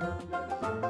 Música